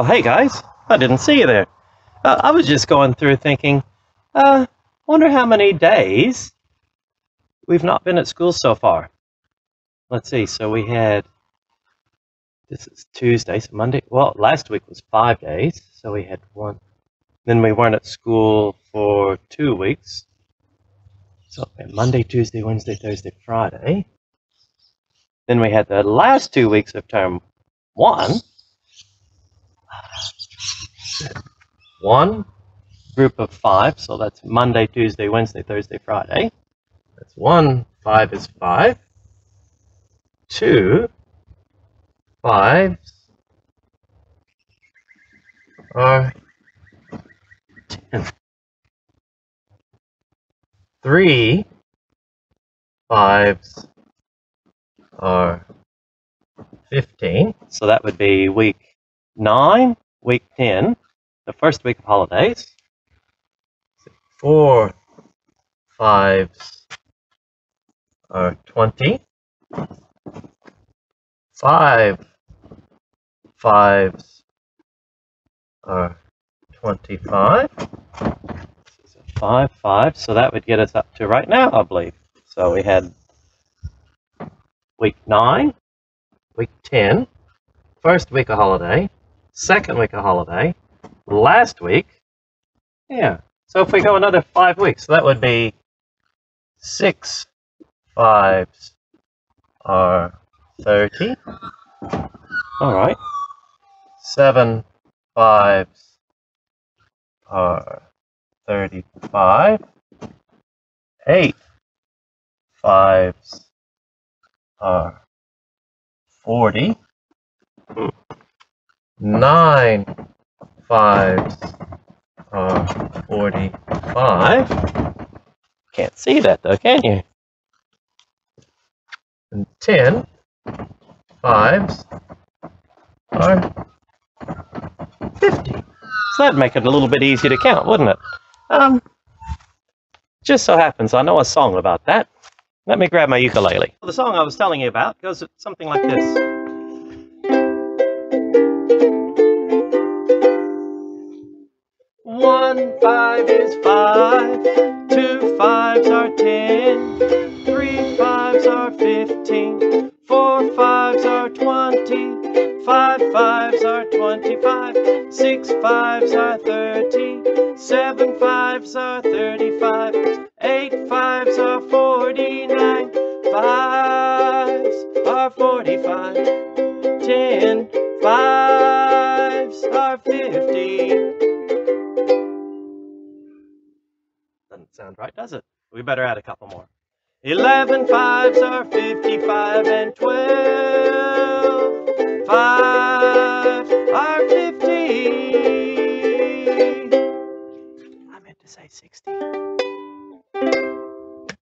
Oh, hey guys. I didn't see you there. Uh, I was just going through thinking, uh, wonder how many days we've not been at school so far. Let's see. So we had, this is Tuesday, so Monday. Well, last week was five days. So we had one. Then we weren't at school for two weeks. So Monday, Tuesday, Wednesday, Thursday, Friday. Then we had the last two weeks of term one. One group of five, so that's Monday, Tuesday, Wednesday, Thursday, Friday. That's one, five is five. Two fives are ten. Three fives are 15. So that would be week 9, week 10, the first week of holidays. Four fives are uh, 20. Five fives are uh, 25. Five, five, so that would get us up to right now, I believe. So we had week 9, week 10, first week of holiday, second week of holiday, last week. Yeah. So if we go another five weeks, that would be six fives are uh, 30. All right. Seven fives are uh, 35. Eight fives are uh, 40. Hmm. Nine fives are 45. Can't see that though, can you? And 10 fives are 50. So that'd make it a little bit easier to count, wouldn't it? Um, just so happens I know a song about that. Let me grab my ukulele. The song I was telling you about goes something like this. One five is five, two fives are ten, three fives are fifteen, four fives are twenty, five fives are twenty-five, six fives are thirty, seven fives are thirty-five, eight fives are forty-nine, fives are forty-five, ten Fives are 50. Doesn't sound right, does it? We better add a couple more. 11 fives are 50.